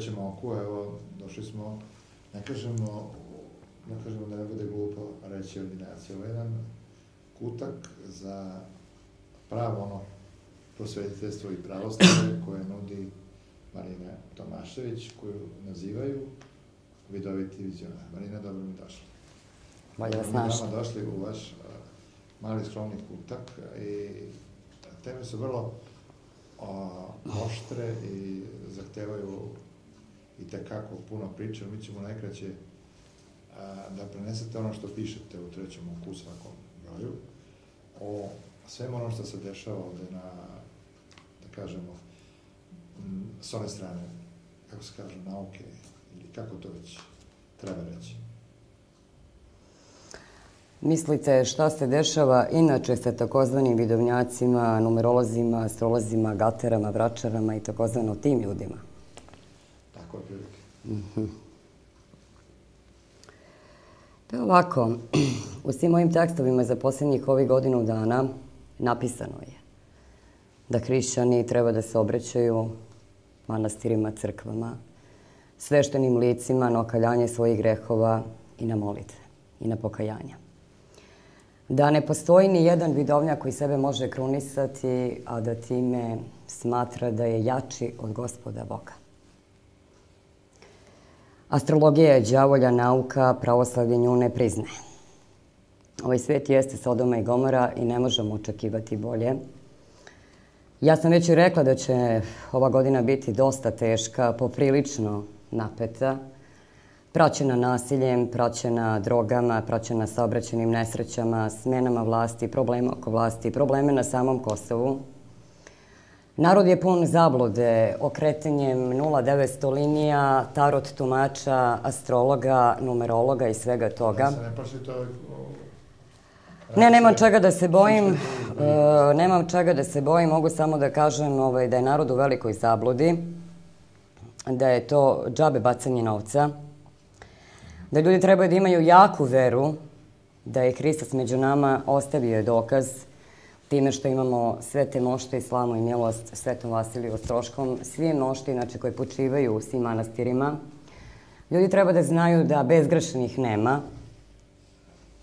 trećem oku, evo, došli smo, ne kažemo, ne kažemo da ne bude glupo reći ordinacija, ovo je jedan kutak za pravo ono prosvetiteljstvo i pravostave koje nudi Marina Tomašević, koju nazivaju vidoviti vizionar. Marina, dobro mi došla. Bolje vas Mi našli. vama došli u vaš mali skromni kutak i teme su vrlo a, oštre i zahtevaju i tekako puno priče. Mi ćemo najkraće a, da prenesete ono što pišete u trećem oku svakom broju o svemu ono što se dešava ovde na, da kažemo, m, s one strane, kako se kaže, nauke, ili kako to već treba reći. Mislite šta se dešava inače sa takozvanim vidovnjacima, numerolozima, astrolozima, gaterama, vračarama i takozvano tim ljudima? Tako je prilike. Pa ovako, u svim mojim tekstovima za posljednjih ovih godinu dana napisano je da hrišćani treba da se obraćaju manastirima, crkvama, sveštenim licima na okaljanje svojih grehova i na molitve i na pokajanja. Da ne postoji ni jedan vidovnjak koji sebe može krunisati, a da time smatra da je jači od gospoda Boga. Astrologija je đavolja nauka, pravoslavlje nju ne priznaje. Ovaj svet jeste Sodoma i Gomora i ne možemo očekivati bolje. Ja sam već i rekla da će ova godina biti dosta teška, poprilično napeta, praćena nasiljem, praćena drogama, praćena saobraćenim nesrećama, smenama vlasti, problema oko vlasti, probleme na samom Kosovu. Narod je pun zablude okretanjem 0900 linija, tarot tumača, astrologa, numerologa i svega toga. Da se ne plašite ovih... Ne, nemam čega da se bojim. E, nemam čega da se bojim. Mogu samo da kažem ovaj, da je narod u velikoj zabludi, da je to džabe bacanje novca, da ljudi trebaju da imaju jaku veru, da je Hristos među nama ostavio je dokaz time što imamo sve te mošte i slamu i milost Svetom Vasiliju Ostroškom, svi mošte inače koje počivaju u svim manastirima. Ljudi treba da znaju da bezgrešenih nema,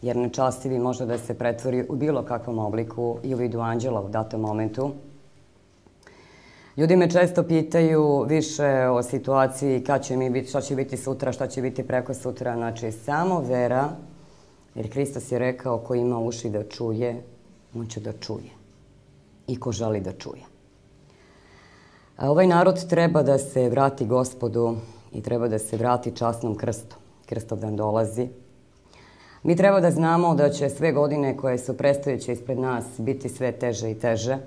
jer nečastivi može da se pretvori u bilo kakvom obliku i u vidu anđela u datom momentu. Ljudi me često pitaju više o situaciji kad će mi biti, šta će biti sutra, šta će biti preko sutra. Znači, samo vera, jer Hristos je rekao ko ima uši da čuje, on će da čuje. I ko želi da čuje. A ovaj narod treba da se vrati gospodu i treba da se vrati časnom krstu. Krstovdan dolazi. Mi treba da znamo da će sve godine koje su predstojeće ispred nas biti sve teže i teže,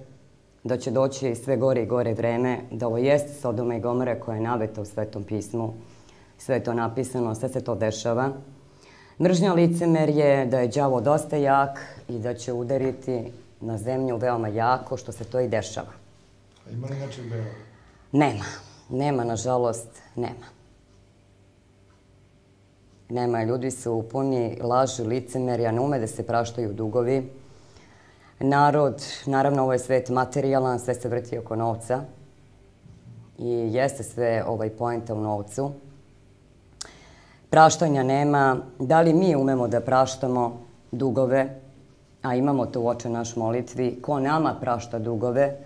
da će doći sve gore i gore vreme, da ovo jeste Sodoma i Gomora koja je naveta u Svetom pismu, sve je to napisano, sve se to dešava. Mržnja licemer je da je đavo dosta jak i da će udariti na zemlju veoma jako, što se to i dešava. A ima li nečeg bela? Nema. Nema, nažalost, nema. Nema, ljudi su puni laži, licemerja, ne ume da se praštaju dugovi. Narod, naravno ovo je svet materijalan, sve se vrti oko novca. I jeste sve ovaj poenta u novcu. Praštanja nema. Da li mi umemo da praštamo dugove, a imamo to u oče naš molitvi, ko nama prašta dugove?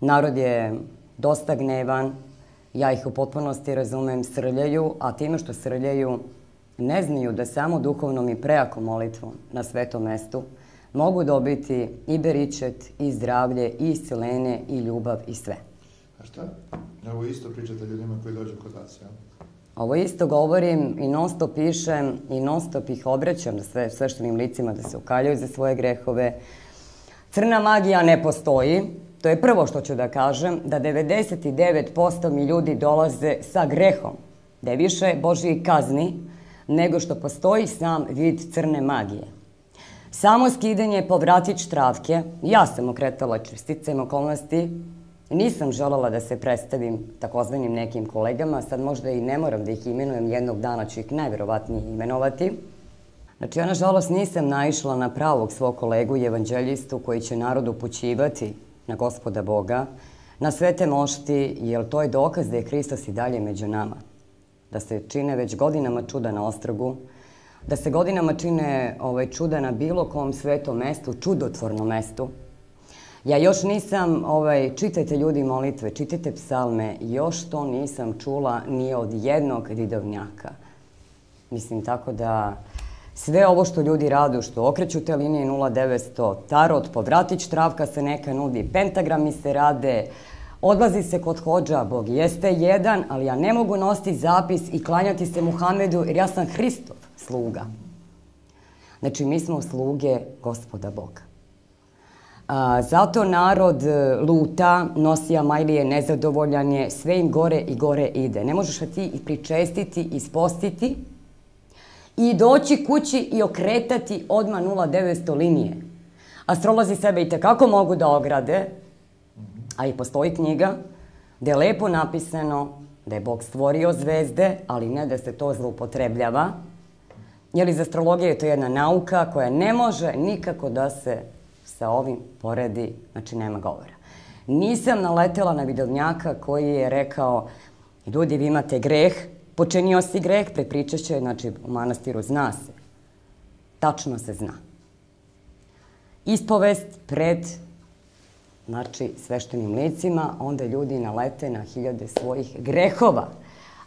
Narod je dosta gnevan, ja ih u potpunosti razumem, srljaju, a time što srljaju ne znaju da samo duhovnom i prejakom molitvom na svetom mestu mogu dobiti i beričet, i zdravlje, i iscelene, i ljubav, i sve. A šta? Evo isto pričate ljudima koji dođu kod vas, ja? Ovo isto govorim i non stop pišem i non stop ih obraćam da sve sveštenim licima da se ukaljaju za svoje grehove. Crna magija ne postoji. To je prvo što ću da kažem, da 99% mi ljudi dolaze sa grehom. Da je više Božiji kazni nego što postoji sam vid crne magije. Samo skidanje povratić travke, ja sam okretala čestice okolnosti, nisam želela da se predstavim takozvanim nekim kolegama, sad možda i ne moram da ih imenujem, jednog dana ću ih najverovatnije imenovati. Znači, ja nažalost nisam naišla na pravog svog kolegu i evanđeljistu koji će narodu upućivati na gospoda Boga, na svete mošti, jer to je dokaz da je Hristos i dalje među nama. Da se čine već godinama čuda na ostrgu, da se godinama čine ovaj, čuda na bilo kom svetom mestu, čudotvornom mestu. Ja još nisam, ovaj, čitajte ljudi molitve, čitajte psalme, još to nisam čula ni od jednog vidovnjaka. Mislim, tako da sve ovo što ljudi radu, što okreću te linije 0900, tarot, povratić travka se neka nudi, pentagrami se rade, odlazi se kod hođa, Bog jeste jedan, ali ja ne mogu nositi zapis i klanjati se Muhamedu, jer ja sam Hristov sluga. Znači, mi smo sluge gospoda Boga. Zato narod e, luta, nosi amajlije, nezadovoljan je, sve im gore i gore ide. Ne možeš ti i pričestiti, ispostiti i doći kući i okretati odma 0900 linije. Astrolozi sebe i tekako mogu da ograde, a i postoji knjiga gde je lepo napisano da je Bog stvorio zvezde, ali ne da se to zloupotrebljava, jer iz astrologije je to jedna nauka koja ne može nikako da se sa ovim poredi, znači nema govora. Nisam naletela na vidovnjaka koji je rekao, ljudi vi imate greh, počinio si greh, prepričaće, znači u manastiru zna se. Tačno se zna. Ispovest pred znači sveštenim licima, onda ljudi nalete na hiljade svojih grehova,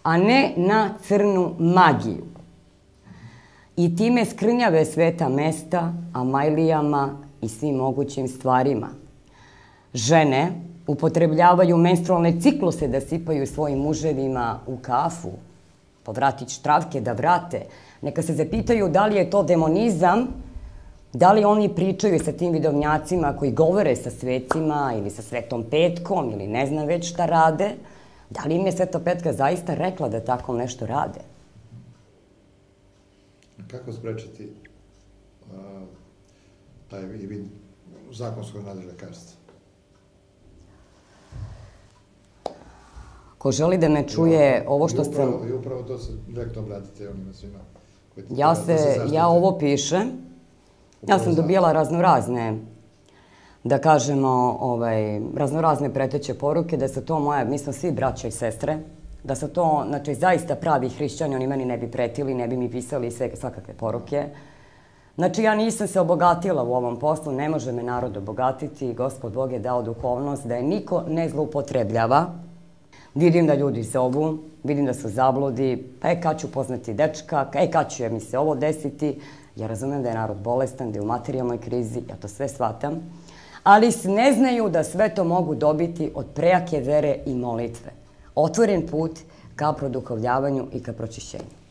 a ne na crnu magiju. I time skrnjave sveta mesta, amajlijama i svim mogućim stvarima. Žene upotrebljavaju menstrualne cikluse da sipaju svojim muževima u kafu, povratić travke da vrate. Neka se zapitaju da li je to demonizam, da li oni pričaju sa tim vidovnjacima koji govore sa svecima ili sa svetom petkom ili ne zna već šta rade, da li im je sveta petka zaista rekla da tako nešto rade? Kako sprečiti uh, taj vid zakonskog nadlekarstva? Ko želi da me čuje, I ovo što sam... I upravo to se direktno obratite onima svima. Koji Ja, da se, zaštite. ja ovo pišem. Ja sam dobijala raznorazne, da kažemo, ovaj, raznorazne preteće poruke, da su to moje, mi smo svi braća i sestre, da su to, znači, zaista pravi hrišćani, oni meni ne bi pretili, ne bi mi pisali sve, svakakve poruke. Znači, ja nisam se obogatila u ovom poslu, ne može me narod obogatiti, gospod Bog je dao duhovnost, da je niko ne zloupotrebljava. Vidim da ljudi zovu, vidim da su zabludi, pa je kad ću poznati dečka, e kad će mi se ovo desiti. Ja razumem da je narod bolestan, da je u materijalnoj krizi, ja to sve shvatam. Ali ne znaju da sve to mogu dobiti od prejake vere i molitve. Otvoren put ka produhovljavanju i ka pročišćenju.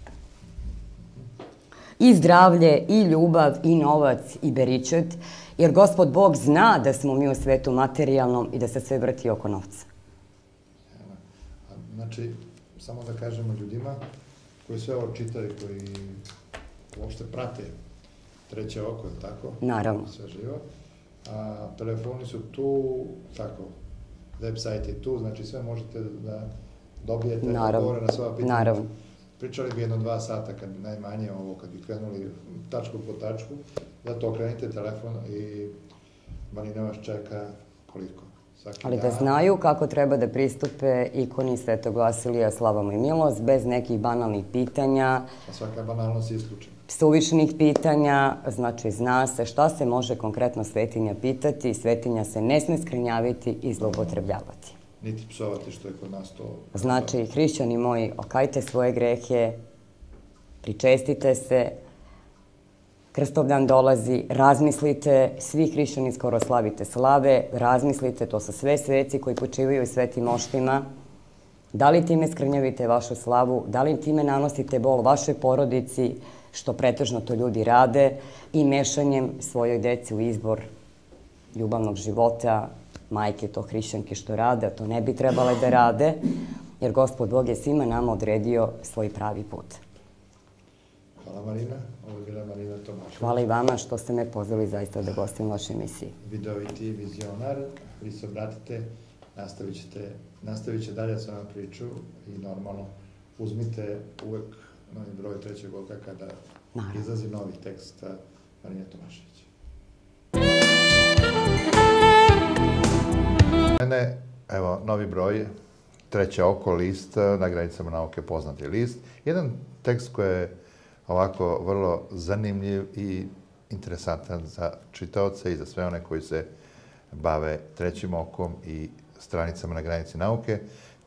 I zdravlje, i ljubav, i novac, i beričet, jer gospod Bog zna da smo mi u svetu materijalnom i da se sve vrti oko novca. Znači, samo da kažemo ljudima koji sve ovo čitaju, koji uopšte prate treće oko, je tako? Naravno. Sve živo. A, telefoni su tu, tako, website je tu, znači sve možete da dobijete odgovore na sva pitanja. Naravno. Pričali bi jedno dva sata, kad najmanje ovo, kad bi krenuli tačku po tačku, zato okrenite telefon i Marina vas čeka koliko? Svaki Ali da dan. znaju kako treba da pristupe ikoni Svetog Vasilija Slavamo i Milost, bez nekih banalnih pitanja, A svaka banalnost je isključena. suvišnih pitanja, znači zna se šta se može konkretno svetinja pitati, svetinja se ne sme skrenjaviti i zloupotrebljavati. Niti psovati što je kod nas to... Znači, hrišćani moji, okajte svoje grehe, pričestite se, Krstovdan dolazi, razmislite, svi hrišćani skoro slavite slave, razmislite, to su sve sveci koji počivaju u svetim moštima. Da li time skrnjavite vašu slavu, da li time nanosite bol vašoj porodici, što pretežno to ljudi rade, i mešanjem svojoj deci u izbor ljubavnog života, majke to hrišćanke što rade, a to ne bi trebale da rade, jer gospod Bog je svima nama odredio svoj pravi put. Hvala Marina, ovo je bila Marina Tomašević. Hvala i vama što ste me pozvali zaista da gostim u vašoj emisiji. Vidoviti vizionar, vi se obratite, nastavit, ćete, nastavit će dalje sa vama priču i normalno uzmite uvek novi broj trećeg oka kada Naravno. izlazi novi tekst Marine Tomašević. Mene Evo, novi broj, treće oko list, na granicama nauke poznati list. Jedan tekst koji je ovako vrlo zanimljiv i interesantan za čitaoce i za sve one koji se bave trećim okom i stranicama na granici nauke.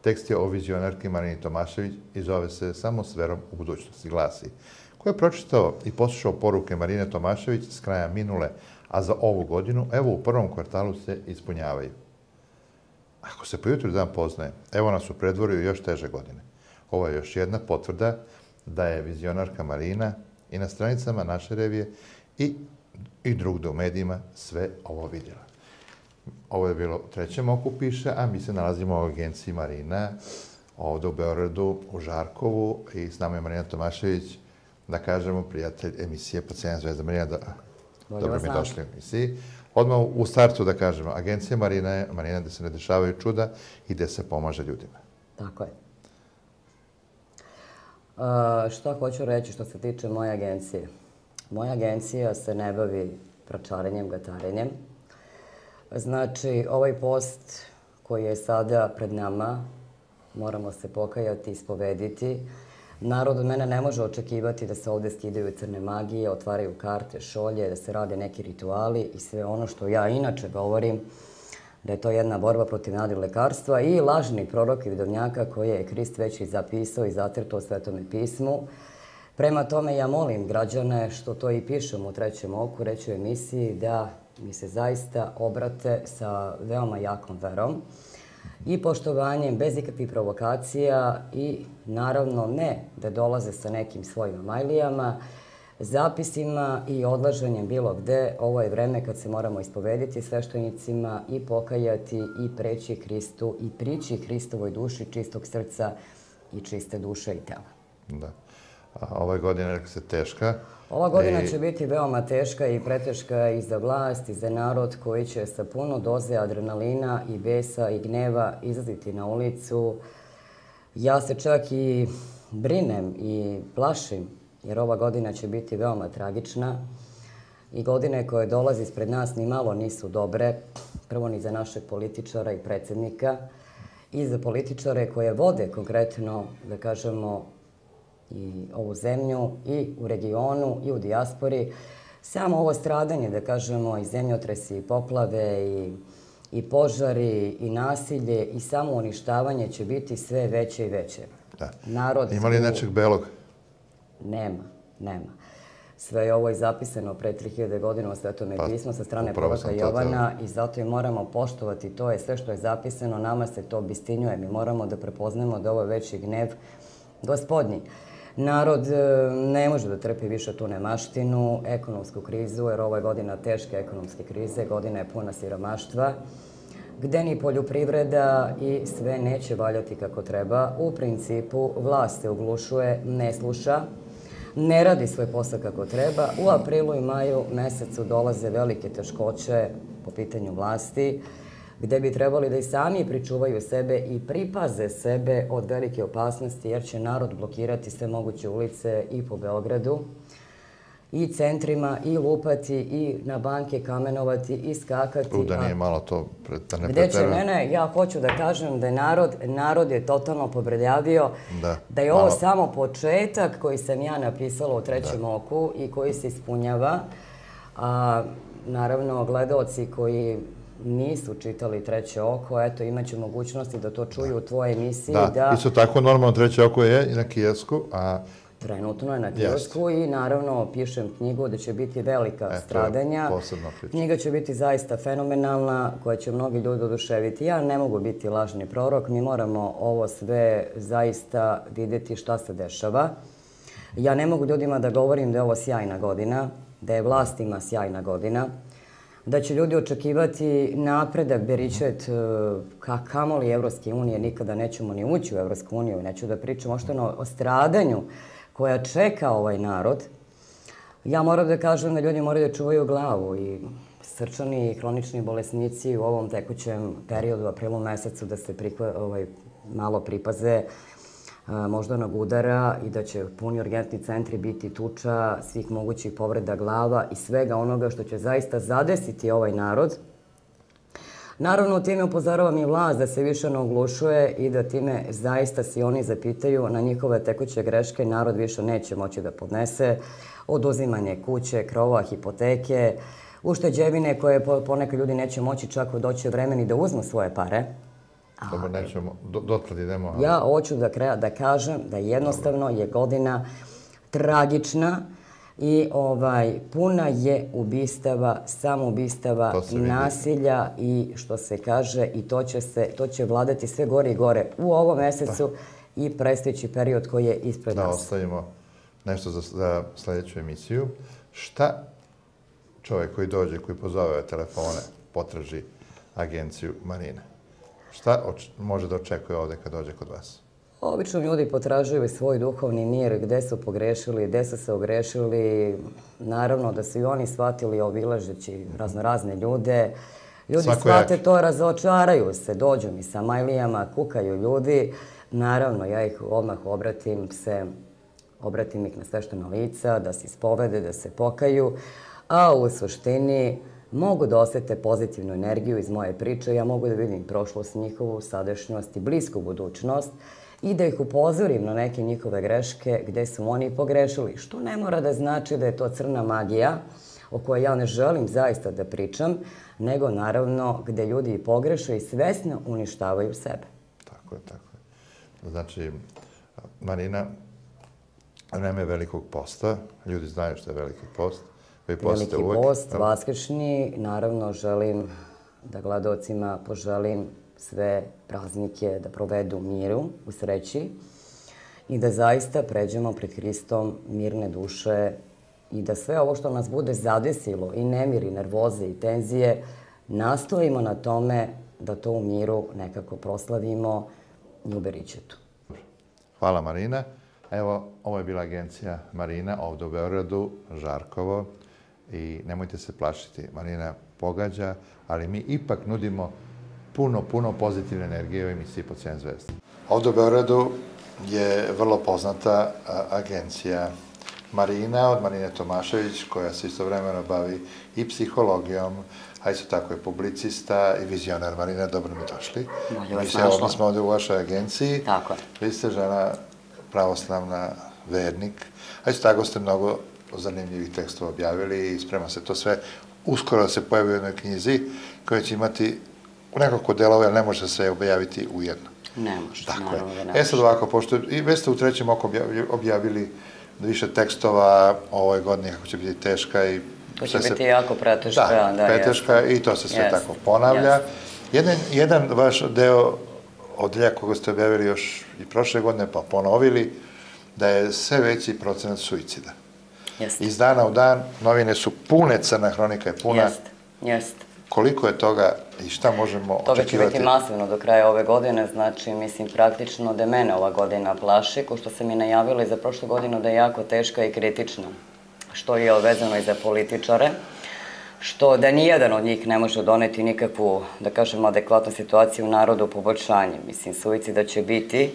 Tekst je o vizionarki Marini Tomašević i zove se Samo s verom u budućnosti glasi. Ko je pročitao i poslušao poruke Marine Tomašević s kraja minule, a za ovu godinu, evo u prvom kvartalu se ispunjavaju. Ako se po jutru dan poznaje, evo nas u predvorju još teže godine. Ovo je još jedna potvrda da je vizionarka Marina i na stranicama naše revije i, i drugde u medijima sve ovo vidjela. Ovo je bilo u trećem oku piše, a mi se nalazimo u agenciji Marina, ovde u Beogradu, u Žarkovu i s nama je Marina Tomašević, da kažemo, prijatelj emisije Pacijena zvezda Marina. Da, dobro mi došli u emisiji. Odmah u startu da kažemo, agencija Marina je Marina gde se ne dešavaju čuda i gde se pomaže ljudima. Tako je. Uh, šta hoću reći što se tiče moje agencije? Moja agencija se ne bavi pračarenjem, gatarenjem. Znači, ovaj post koji je sada pred nama, moramo se pokajati, ispovediti. Narod od mene ne može očekivati da se ovde skidaju crne magije, otvaraju karte, šolje, da se rade neki rituali i sve ono što ja inače govorim, da je to jedna borba protiv lekarstva i lažni prorok i vidovnjaka koje je Krist već i zapisao i zatrtao u Svetome pismu. Prema tome ja molim građane, što to i pišem u trećem oku, reći u emisiji, da mi se zaista obrate sa veoma jakom verom i poštovanjem, bez ikakvih provokacija i naravno ne da dolaze sa nekim svojim majlijama, zapisima i odlaženjem bilo gde. Ovo je vreme kad se moramo ispovediti sveštenicima i pokajati i preći Hristu i prići Hristovoj duši čistog srca i čiste duše i tela. Da. A ova godina je se teška. Ova godina I... će biti veoma teška i preteška i za vlast i za narod koji će sa puno doze adrenalina i besa i gneva izlaziti na ulicu. Ja se čak i brinem i plašim jer ova godina će biti veoma tragična i godine koje dolazi ispred nas ni malo nisu dobre, prvo ni za našeg političara i predsednika, i za političare koje vode konkretno, da kažemo, i ovu zemlju i u regionu i u dijaspori. Samo ovo stradanje, da kažemo, i zemljotresi, i poplave, i, i požari, i nasilje, i samo uništavanje će biti sve veće i veće. Da. Narod... Ima li nečeg belog? Nema, nema. Sve je ovo i zapisano pre 3000 godina u Svetome pa, pismu sa strane proroka Jovana i zato i moramo poštovati to je sve što je zapisano, nama se to obistinjuje. Mi moramo da prepoznamo da ovo je veći gnev gospodnji. Narod e, ne može da trpi više tu nemaštinu, ekonomsku krizu, jer ovo je godina teške ekonomske krize, godina je puna siromaštva, gde ni poljoprivreda i sve neće valjati kako treba. U principu, vlast se uglušuje, ne sluša, ne radi svoj posao kako treba. U aprilu i maju mesecu dolaze velike teškoće po pitanju vlasti gde bi trebali da i sami pričuvaju sebe i pripaze sebe od velike opasnosti, jer će narod blokirati sve moguće ulice i po Beogradu i centrima i lupati i na banke kamenovati i skakati. U, da nije malo to, da ne Gde će mene, ja hoću da kažem da je narod, narod je totalno pobredjavio, da, da je ovo malo... samo početak koji sam ja napisala u trećem da. oku i koji se ispunjava. A, naravno, gledoci koji nisu čitali Treće oko, eto, imaće mogućnosti da to čuju da. u tvojoj emisiji. Da, da... isto tako, normalno Treće oko je i na kijesku, a... Trenutno je na kiosku i naravno pišem knjigu da će biti velika e, stradanja. posebno priča. Knjiga će biti zaista fenomenalna, koja će mnogi ljudi oduševiti. Ja ne mogu biti lažni prorok, mi moramo ovo sve zaista videti šta se dešava. Ja ne mogu ljudima da govorim da je ovo sjajna godina, da je vlast ima sjajna godina, da će ljudi očekivati napredak Beričet, e, ka, kamoli Evropske unije, nikada nećemo ni ući u Evropsku uniju, neću da pričam ošteno o stradanju koja čeka ovaj narod. Ja moram da kažem da ljudi moraju da čuvaju glavu i srčani i hronični bolesnici u ovom tekućem periodu, aprilu mesecu, da se prikva, ovaj, malo pripaze moždanog udara i da će puni urgentni centri biti tuča svih mogućih povreda glava i svega onoga što će zaista zadesiti ovaj narod. Naravno, time upozoravam i vlast da se više ne oglušuje i da time zaista se oni zapitaju na njihove tekuće greške narod više neće moći da podnese oduzimanje kuće, krova, hipoteke, ušteđevine koje ponekad ljudi neće moći čak doći vremeni da uzmu svoje pare. Dobro, nećemo, do, dotlad idemo. Ali... Ja hoću da, krea, da kažem da jednostavno je godina tragična i ovaj puna je ubistava, samoubistava, nasilja i što se kaže i to će se to će vladati sve gore i gore u ovom mesecu da. i predstojeći period koji je ispred da, nas. Da ostavimo nešto za, za sledeću emisiju. Šta čovjek koji dođe, koji pozove telefone, potraži agenciju Marine? Šta može da očekuje ovde kad dođe kod vas? Obično ljudi potražuju svoj duhovni mir, gde su pogrešili, gde su se ogrešili. Naravno da su i oni shvatili obilažeći raznorazne ljude. Ljudi Svako shvate jaki. to, razočaraju se, dođu mi sa majlijama, kukaju ljudi. Naravno, ja ih odmah obratim se, obratim ih na sveštena lica, da se ispovede, da se pokaju. A u suštini, mogu da osete pozitivnu energiju iz moje priče, ja mogu da vidim prošlost njihovu, sadašnjost i blisku budućnost i da ih upozorim na neke njihove greške gde su oni pogrešili, što ne mora da znači da je to crna magija o kojoj ja ne želim zaista da pričam, nego naravno gde ljudi pogreše i svesno uništavaju sebe. Tako je, tako je. Znači, Marina, vreme velikog posta, ljudi znaju što je veliki post, vi Veliki uvek. post, vaskršnji, naravno želim da gledocima poželim sve praznike da provedu u miru, u sreći i da zaista pređemo pred Hristom mirne duše i da sve ovo što nas bude zadesilo, i nemir, i nervoze, i tenzije, nastojimo na tome da to u miru nekako proslavimo i u Beričetu. Hvala Marina. Evo, ovo je bila agencija Marina ovde u Beogradu, Žarkovo. I nemojte se plašiti, Marina pogađa, ali mi ipak nudimo puno, puno pozitivne energije u emisiji po 7 zvezda. Ovde u Beogradu je vrlo poznata agencija Marina od Marine Tomašević, koja se istovremeno bavi i psihologijom, a isto tako je publicista i vizionar. Marina, dobro mi došli. Bolje mi se ovdje smo ovde u vašoj agenciji. Tako je. Vi ste žena pravoslavna vernik, a isto tako ste mnogo zanimljivih tekstova objavili i sprema se to sve uskoro da se pojavi u jednoj knjizi koja će imati nekoliko delova, jer ne može se objaviti u jedno. Ne može, Tako naravno je. da ne E sad ovako, pošto i već ste u trećem oku objavili više tekstova ovoj godini, kako će biti teška i... To će biti se, jako preteška, da, da preteška i to se sve tako ponavlja. Jedan, jedan vaš deo od lja koga ste objavili još i prošle godine, pa ponovili, da je sve veći procenat suicida. Jeste. Iz dana u dan novine su pune, crna hronika je puna. Jeste, jeste. Koliko je toga i šta možemo toga očekivati? Toga će biti masivno do kraja ove godine, znači, mislim, praktično da mene ova godina plaši, ko što sam i najavila i za prošlu godinu da je jako teška i kritična, što je vezano i za političare, što da nijedan od njih ne može doneti nikakvu, da kažemo, adekvatnu situaciju u narodu poboljšanje. Mislim, suicida će biti,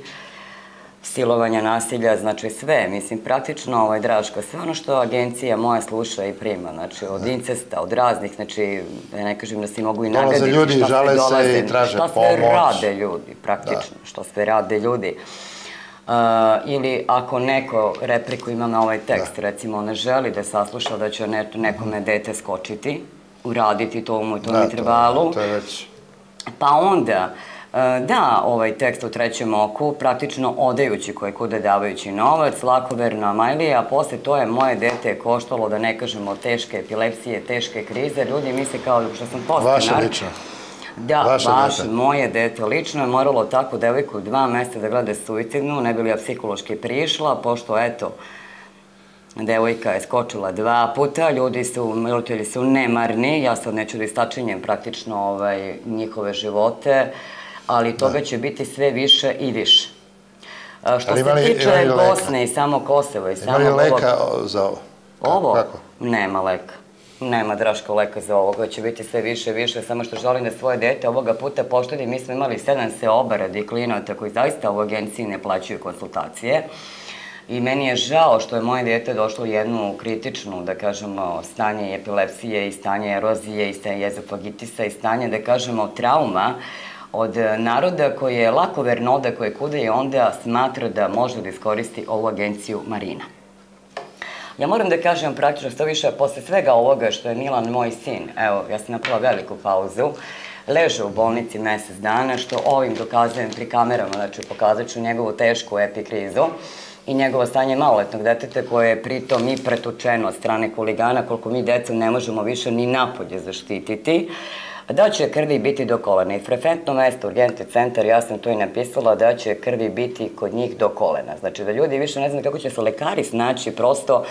silovanja, nasilja, znači sve, mislim, praktično, ovaj, Draško, sve ono što agencija moja sluša i prima, znači, od incesta, od raznih, znači, ja ne kažem da si mogu i nagaditi, dolaze ljudi, šta žale dolaze, se i traže šta pomoć. Šta sve rade ljudi, praktično, da. što sve rade ljudi. Uh, ili ako neko repliku ima na ovaj tekst, da. recimo, ne želi da sasluša da će ne, nekome dete skočiti, uraditi to u tom da, intervalu. To, to je već... Pa onda, da ovaj tekst u trećem oku, praktično odajući koje kude davajući novac, lakoverna Majlija, a posle to je moje dete koštalo, da ne kažemo, teške epilepsije, teške krize. Ljudi misle kao što sam postanar. Vaše lično. Da, Vaše baš dete. moje dete lično je moralo tako devojku dva mesta da gleda suicidnu, ne bi li ja psihološki prišla, pošto eto, devojka je skočila dva puta, ljudi su, roditelji su nemarni, ja sad neću da istačinjem praktično ovaj, njihove živote, ali toga da. će biti sve više i više. Što ali se tiče Bosne i samo Kosovo i samo... Ima li leka za ovo? Ovo? Kako? Nema leka. Nema draška leka za ovo, će biti sve više i više, samo što želim da svoje dete ovoga puta poštedi. Mi smo imali sedam seobara i klinota koji zaista u agenciji ne plaćaju konsultacije I meni je žao što je moje dete došlo u jednu kritičnu, da kažemo, stanje epilepsije i stanje erozije i stanje jezofagitisa i stanje, da kažemo, trauma od naroda koji je lako vernoda koje kuda i onda smatra da može da iskoristi ovu agenciju Marina. Ja moram da kažem praktično što više, posle svega ovoga što je Milan moj sin, evo, ja sam napravila veliku pauzu, leže u bolnici mesec dana, što ovim dokazujem pri kamerama, znači pokazat ću njegovu tešku epikrizu i njegovo stanje maloletnog deteta koje je pritom i pretučeno od strane huligana, koliko mi decu ne možemo više ni napolje zaštititi da će krvi biti do kolena. I frekventno mesto, urgentni centar, ja sam to i napisala, da će krvi biti kod njih do kolena. Znači da ljudi više ne znaju kako će se lekari snaći prosto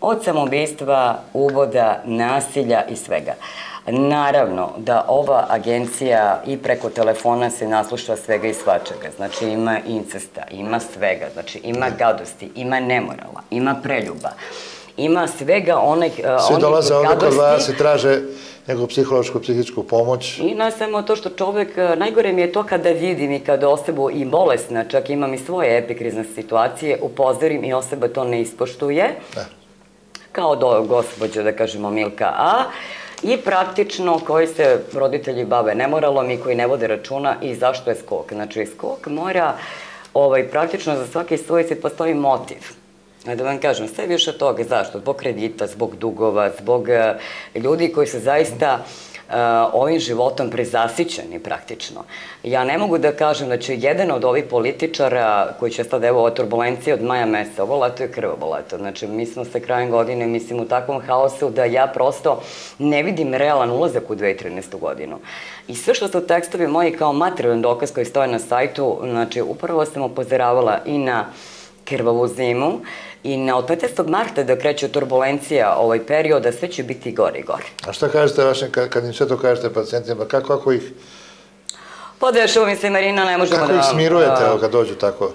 od samoubistva, uvoda, nasilja i svega. Naravno da ova agencija i preko telefona se nasluša svega i svačega. Znači ima incesta, ima svega, znači ima gadosti, ima nemorala, ima preljuba, ima svega onih, Svi onih dolaze ovde kod vas i traže neku psihološku, psihičku pomoć. I ne samo to što čovek, najgore mi je to kada vidim i kada osobu i bolesna, čak imam i svoje epikrizne situacije, upozorim i osoba to ne ispoštuje. Ne. Kao do gospođa, da kažemo, Milka A i praktično koji se roditelji bave nemoralom i koji ne vode računa i zašto je skok. Znači, skok mora, ovaj, praktično za svaki svoj se postoji motiv. Da vam kažem, sve više toga, zašto? Zbog kredita, zbog dugova, zbog uh, ljudi koji se zaista uh, ovim životom prezasićeni praktično. Ja ne mogu da kažem da će jedan od ovih političara koji će sad, evo, ova od maja meseca, ovo leto je krvovo leto, znači mi smo se krajem godine, mislim, u takvom haosu da ja prosto ne vidim realan ulazak u 2013. godinu. I sve što su tekstovi moji kao materijalan dokaz koji stoje na sajtu, znači upravo sam upozeravala i na krvavu zimu, I na od 15. marta da kreće turbulencija ovaj perioda, sve će biti gore i gore. A šta kažete vašim, kad, kad im sve to kažete pacijentima, kako ako ih... Pa dešava mi se, Marina, ne možemo kako da... Kako ih smirujete, evo, kad dođu tako?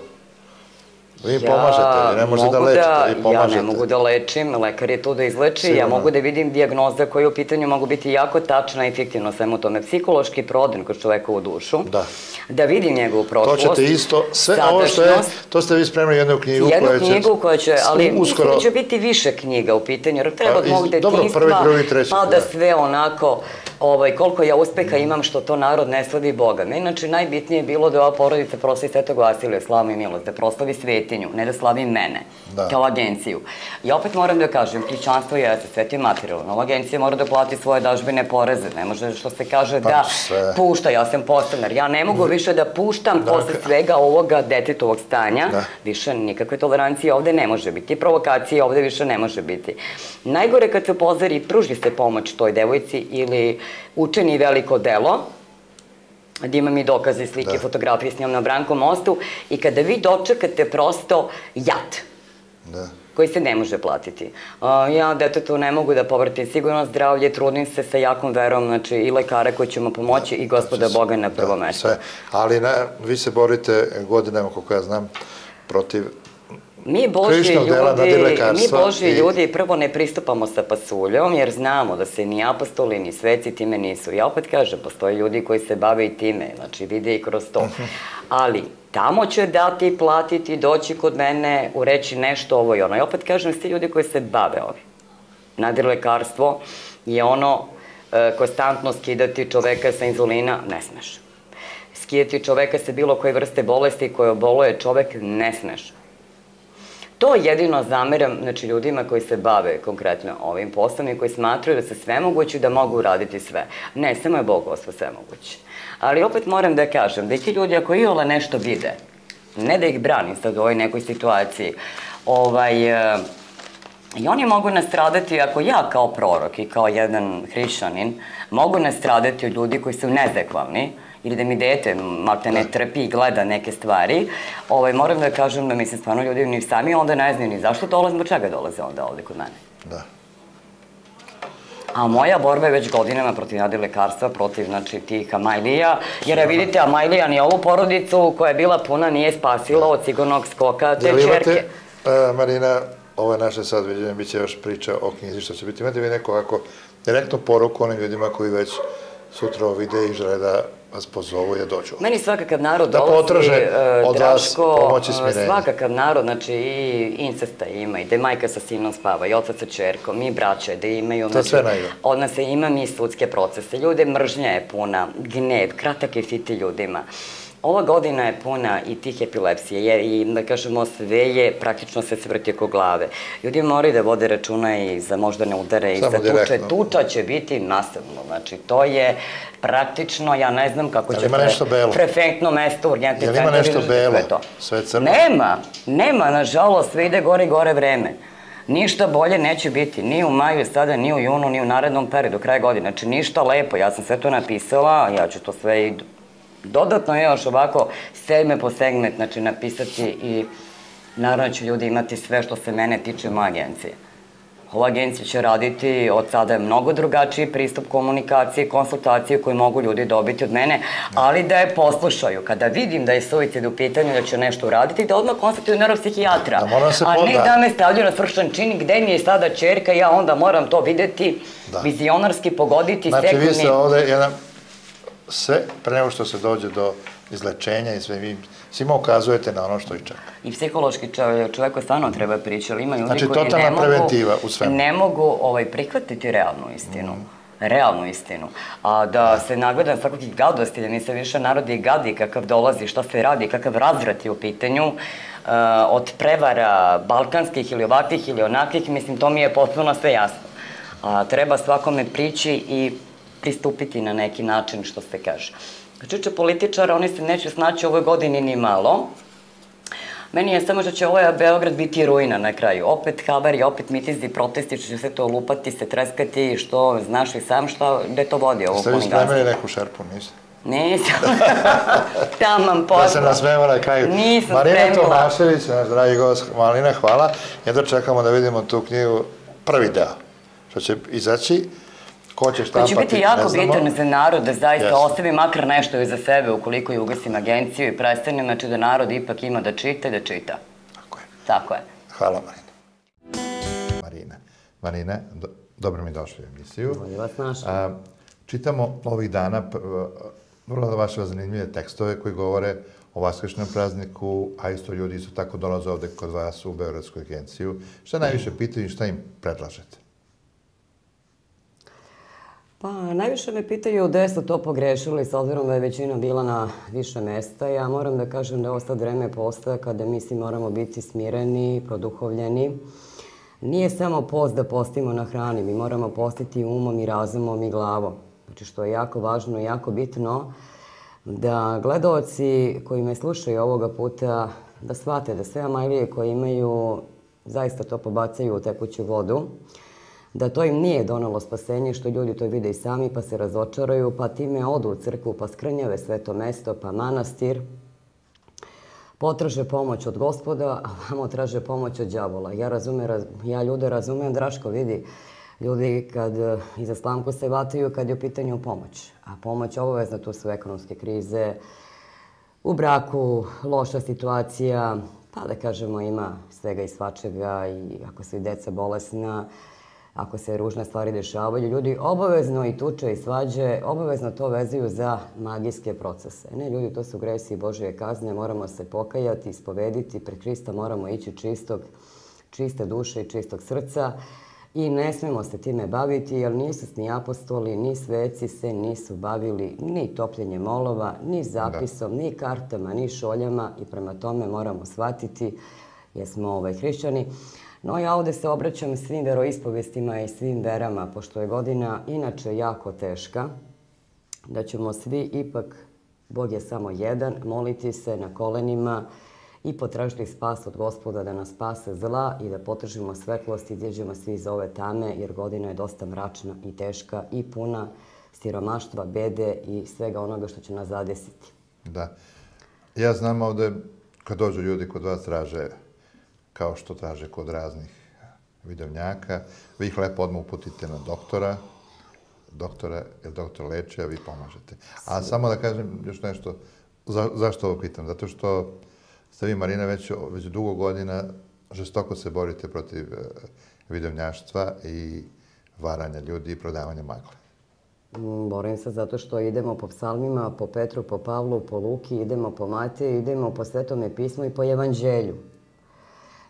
Vi ja pomažete, ne možete da lečite, da, vi pomažete. Ja ne mogu da lečim, lekar je tu da izleči, Sigurno. ja mogu da vidim dijagnoza koje u pitanju mogu biti jako tačna i fiktivno svemu tome. Psihološki proden kod čoveka u dušu. Da. Da vidim njegovu prošlost. To ćete isto, sve ovo što je, to ste vi spremili jednu knjigu jednu koja će... Jednu knjigu koja će, ali uskoro... mislim da će biti više knjiga u pitanju, jer treba od mog detinjstva, dobro, prvi, drugi, treći, pa da, sve onako ovaj, koliko ja uspeha imam što to narod ne slavi Boga. Inače, najbitnije je bilo da ova porodica proslavi Svetog Vasilija, slavu i milost, da proslavi svetinju, ne da slavi mene, da. kao agenciju. I opet moram da kažem, hrišćanstvo jeste sveti materijalno. Ova agencija mora da plati svoje dažbine poreze. Ne može što se kaže pa, da sve. pušta, ja sam postanar. Ja ne mogu više da puštam da, posle svega ovoga detetovog stanja. Da. Više nikakve tolerancije ovde ne može biti. Provokacije ovde više ne može biti. Najgore kad se pozari pruži se pomoć toj devojci ili učeni veliko delo, da imam i dokaze, slike, da. fotografije s njom na Brankom mostu i kada vi dočekate prosto jad. Da koji se ne može platiti. Ja detetu ne mogu da povratim sigurno zdravlje, trudim se sa jakom verom, znači i lekare koji će mu pomoći da, i gospoda znači, Boga na prvo da, mesto. Sve, ali ne, vi se borite godinama, koliko ja znam, protiv Mi Boži ljudi, mi Boži i... ljudi prvo ne pristupamo sa pasuljom, jer znamo da se ni apostoli, ni sveci time nisu. Ja opet kažem, postoje ljudi koji se bave i time, znači vide i kroz to. Ali, tamo će dati, platiti, doći kod mene, ureći nešto ovo i ono. I opet kažem, svi ljudi koji se bave ovi. Nadrilekarstvo je ono e, konstantno skidati čoveka sa inzulina, ne smeš. Skidati čoveka sa bilo koje vrste bolesti koje oboluje čovek, ne smeš To jedino zameram znači, ljudima koji se bave konkretno ovim poslom i koji smatraju da se sve mogući da mogu uraditi sve. Ne, samo je Bog sve moguće. Ali opet moram da kažem da ti ljudi ako i ole nešto vide, ne da ih branim sad u ovoj nekoj situaciji, ovaj, e, i oni mogu nastradati ako ja kao prorok i kao jedan hrišćanin mogu nastradati od ljudi koji su nezekvalni, ili da mi dete malte ne da. trpi i gleda neke stvari, ovaj, moram da kažem da mislim stvarno ljudi ni sami onda ne znaju ni zašto dolaze, zbog čega dolaze onda ovde kod mene. Da. A moja borba je već godinama protiv nade lekarstva, protiv znači, tih Amajlija, jer je vidite, Amajlija ni ovu porodicu koja je bila puna nije spasila od sigurnog skoka te čerke. Uh, Marina, ovo je naše sad viđenje, bit će još priča o knjizi što će biti. Imate vi neko ovako direktnu poruku onim ljudima koji već sutra ovo vide i žele da vas pozovu i da dođu. Meni svakakav narod Da dolazi, potraže e, od vas Draško, pomoć i e, smirenje. svakakav narod, znači i incesta ima, i da je majka sa sinom spava, i oca sa čerkom, i braće, da imaju, To znači, sve najde. odnose, imam i sudske procese. Ljude mržnja je puna, gnev, kratak je fiti ljudima. Ova godina je puna i tih epilepsije, jer i, da kažemo, sve je, praktično sve se vrti oko glave. Ljudi moraju da vode računa i za moždane udare i za tuče. direktno. Tuča će biti masovno, znači to je praktično, ja ne znam kako Jel će ima nešto belo? prefektno mesto, urgentni Jel ima centar nešto belo? to. Sve crno? Nema, nema, nažalost, sve ide gore i gore vreme. Ništa bolje neće biti, ni u maju sada, ni u junu, ni u narednom periodu, kraj godine. Znači, ništa lepo, ja sam sve to napisala, ja ću to sve i dodatno još ovako segment po segment, znači napisati i naravno će ljudi imati sve što se mene tiče moje agencije. Ova agencija će raditi od sada je mnogo drugačiji pristup komunikacije, konsultacije koje mogu ljudi dobiti od mene, ali da je poslušaju. Kada vidim da je suicid u pitanju da će nešto uraditi, da odmah konstatuju neuropsihijatra. Da se A ne da me stavljaju na svršan čin, gde mi je sada čerka, ja onda moram to videti, Da. vizionarski pogoditi, Znači, vi sekundni. ste ovde jedan, sve, pre nego što se dođe do izlečenja i sve, vi svima ukazujete na ono što ih čeka. I psihološki čovjek, čoveku stvarno treba prići, ali ima ljudi Znači, koji ne mogu, preventiva u svemu. ne mogu ovaj, prihvatiti realnu istinu. Realnu istinu. A da se nagledam svakakih gadosti, da mi se više narodi gadi kakav dolazi, šta se radi, kakav razvrat je u pitanju, uh, od prevara balkanskih ili ovakvih ili onakvih, mislim, to mi je potpuno sve jasno. A, treba svakome prići i pristupiti na neki način, što se kaže. Kad čiče političara, oni se neće snaći u ovoj godini ni malo, Meni je samo što će ovaj Beograd biti ruina na kraju. Opet havari, opet mitizi, protesti, će se to lupati, se treskati, što znaš i sam šta, gde to vodi ovo Ste vi huliganstvo. spremili neku šerpu, niste? Nisam. Taman posla. Da se nasmeva na kraju. Nisam Marina spremila. Tomašević, naš dragi gost, Malina, hvala. Jedno čekamo da vidimo tu knjigu, prvi deo, što će izaći. Ko će To štampati, će biti jako bitan za narod da zaista Jeste. ostavi makar nešto iza sebe ukoliko i ugasim agenciju i prestanem, znači da narod ipak ima da čita i da čita. Tako je. Tako je. Hvala, Marina. Marina. Marina, do, dobro mi došli u emisiju. Bolje vas našao. A, čitamo ovih dana vrlo vaše zanimljive tekstove koji govore o vaskršnjem prazniku, a isto ljudi isto tako dolaze ovde kod vas u Beogradsku agenciju. Šta najviše pitaju i šta im predlažete? Pa, najviše me pitaju gde su to pogrešili, s obzirom da je većina bila na više mesta. Ja moram da kažem da je ovo sad vreme posta kada mi svi moramo biti smireni, produhovljeni. Nije samo post da postimo na hrani, mi moramo postiti umom i razumom i glavom. Znači, što je jako važno i jako bitno, da gledaoci koji me slušaju ovoga puta, da shvate da sve amajlije koje imaju, zaista to pobacaju u tekuću vodu da to im nije donalo spasenje, što ljudi to vide i sami, pa se razočaraju, pa time odu u crkvu, pa skrnjave sveto mesto, pa manastir, potraže pomoć od gospoda, a vamo traže pomoć od đavola. Ja, razume, raz, ja ljude razumem, Draško vidi, ljudi kad e, iza slamku se vataju kad je u pitanju pomoć. A pomoć obavezna, tu su ekonomske krize, u braku, loša situacija, pa da kažemo ima svega i svačega i ako su i deca bolesna, ako se ružne stvari dešavaju, ljudi obavezno i tuče i svađe, obavezno to vezuju za magijske procese. Ne, ljudi, to su gresi i Božije kazne, moramo se pokajati, ispovediti, pred Hrista moramo ići čistog, čiste duše i čistog srca i ne smemo se time baviti, jer nisu ni apostoli, ni sveci se nisu bavili ni topljenjem molova, ni zapisom, ni kartama, ni šoljama i prema tome moramo shvatiti jer smo ovaj, hrišćani. No ja ovde se obraćam svim veroispovestima i svim verama, pošto je godina inače jako teška, da ćemo svi ipak, Bog je samo jedan, moliti se na kolenima i potražiti spas od gospoda da nas spase zla i da potržimo svetlost i izađemo svi iz ove tame, jer godina je dosta mračna i teška i puna siromaštva, bede i svega onoga što će nas zadesiti. Da. Ja znam ovde, kad dođu ljudi kod vas traže, kao što traže kod raznih vidovnjaka, vi ih lepo odmah uputite na doktora, doktora, jer doktor leči, a vi pomažete. A samo da kažem još nešto, za, zašto ovo pitam? Zato što ste vi, Marina, već, već dugo godina žestoko se borite protiv e, vidovnjaštva i varanja ljudi i prodavanja magle. Mm, Borim se zato što idemo po psalmima, po Petru, po Pavlu, po Luki, idemo po Mateju, idemo po Svetome pismu i po Evanđelju.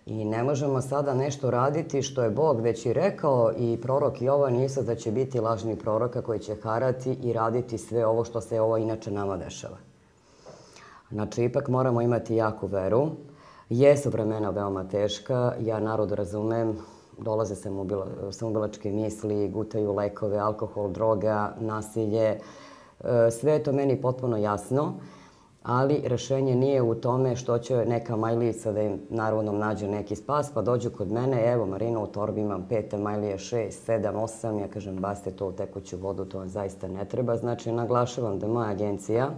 I ne možemo sada nešto raditi što je Bog već i rekao i prorok Jovan Isus da će biti lažni proroka koji će harati i raditi sve ovo što se ovo inače nama dešava. Znači, ipak moramo imati jaku veru. Jesu vremena veoma teška, ja narod razumem, dolaze samoubilačke misli, gutaju lekove, alkohol, droga, nasilje. E, sve je to meni potpuno jasno, ali rešenje nije u tome što će neka majlica da im narodnom nađe neki spas, pa dođu kod mene, evo Marina u torbi imam pete majlije, šest, sedam, osam, ja kažem baste to u tekuću vodu, to vam zaista ne treba. Znači, naglašavam da moja agencija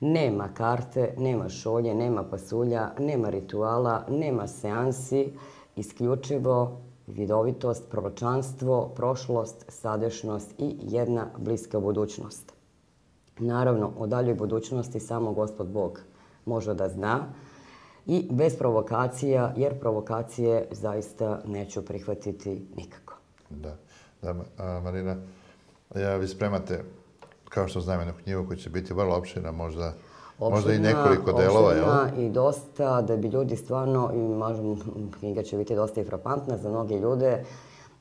nema karte, nema šolje, nema pasulja, nema rituala, nema seansi, isključivo vidovitost, proročanstvo, prošlost, sadešnost i jedna bliska budućnost. Naravno, o daljoj budućnosti samo Gospod Bog može da zna i bez provokacija, jer provokacije zaista neću prihvatiti nikako. Da, da a, Marina, ja vi spremate, kao što znam, jednu knjigu koja će biti vrlo opšina, možda opširna, možda i nekoliko delova, jel? i dosta, da bi ljudi stvarno, i možemo, knjiga će biti dosta i frapantna za mnoge ljude,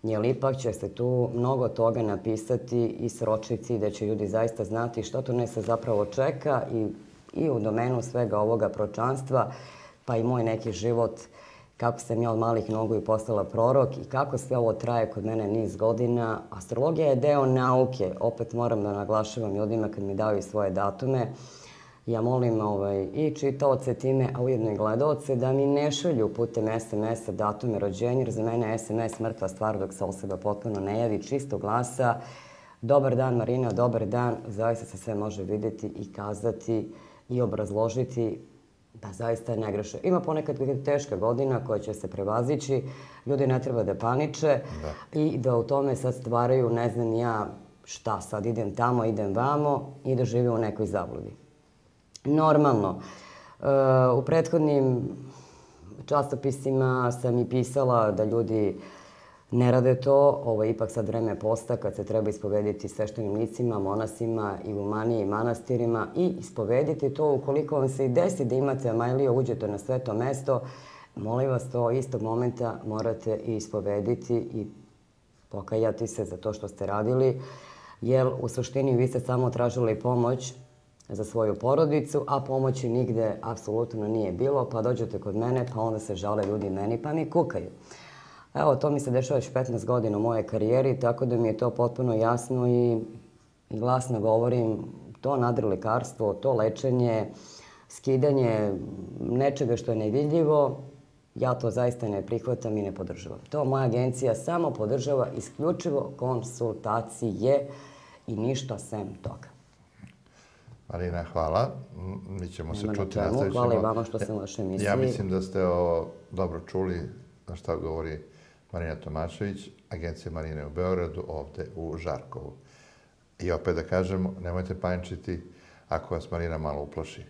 jer ipak će se tu mnogo toga napisati i sročiti da će ljudi zaista znati što to ne se zapravo čeka i, i u domenu svega ovoga pročanstva, pa i moj neki život, kako sam ja od malih nogu i postala prorok i kako sve ovo traje kod mene niz godina. Astrologija je deo nauke, opet moram da naglašavam ljudima kad mi daju svoje datume, Ja molim ovaj, i čitaoce time, a ujedno i gledaoce, da mi ne šalju putem SMS-a datume rođenja, jer za mene je SMS mrtva stvar dok se osoba potpuno ne javi, čisto glasa. Dobar dan Marina, dobar dan, zaista se sve može videti i kazati i obrazložiti da zaista ne greše. Ima ponekad teška godina koja će se prevazići, ljudi ne treba da paniče da. i da u tome sad stvaraju, ne znam ja šta, sad idem tamo, idem vamo i da žive u nekoj zabludi normalno. E, u prethodnim časopisima sam i pisala da ljudi ne rade to. Ovo je ipak sad vreme posta kad se treba ispovediti sveštenim licima, monasima i umanije i manastirima i ispovediti to ukoliko vam se i desi da imate Amajlio, uđete na sveto mesto, molim vas to istog momenta morate i ispovediti i pokajati se za to što ste radili, jer u suštini vi ste samo tražili pomoć za svoju porodicu, a pomoći nigde apsolutno nije bilo, pa dođete kod mene, pa onda se žale ljudi meni, pa mi kukaju. Evo, to mi se dešava već 15 godina u moje karijeri, tako da mi je to potpuno jasno i, glasno govorim, to nadrilekarstvo, to lečenje, skidanje nečega što je nevidljivo, ja to zaista ne prihvatam i ne podržavam. To moja agencija samo podržava isključivo konsultacije i ništa sem toga. Marina, hvala. Mi ćemo se čuti. Nastavit Hvala i vama što sam vašoj emisiji. Ja mislim da ste ovo dobro čuli na šta govori Marina Tomašević, agencija Marine u Beogradu, ovde u Žarkovu. I opet da kažemo, nemojte paničiti ako vas Marina malo uplaši.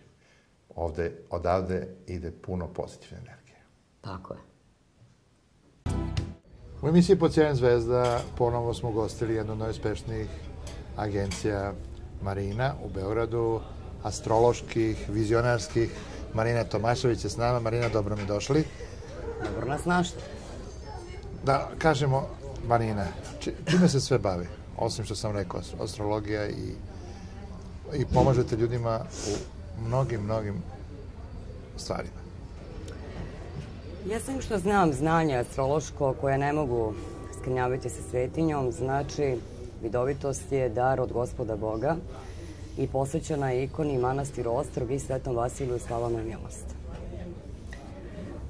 Ovde, odavde ide puno pozitivne energije. Tako je. U emisiji Po cijelim zvezda ponovo smo gostili jednu od najuspešnijih agencija Marina u Beogradu, astroloških, vizionarskih. Marina Tomašević je s nama. Marina, dobro mi došli. Dobro nas našli. Da, kažemo, Marina, čime se sve bavi? Osim što sam rekao, astrologija i, i pomažete ljudima u mnogim, mnogim stvarima. Ja sam što znam znanje astrološko koje ne mogu skrnjaviti sa svetinjom, znači Vidovitost je dar od gospoda Boga i posvećena je ikoni manastir Ostrog i Svetom Vasiliju slava na milost.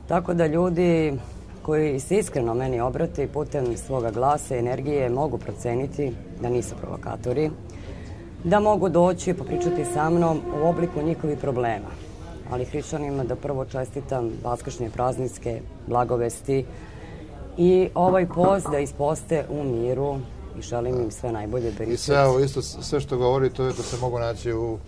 Tako da ljudi koji se iskreno meni obrate i putem svoga glasa i energije mogu proceniti da nisu provokatori, da mogu doći i popričati sa mnom u obliku njihovih problema. Ali hrišćanima da prvo čestitam vaskršnje prazniske blagovesti i ovaj post da isposte u miru i želim im sve najbolje. I sve ovo isto, sve što govori, to je da se mogu naći u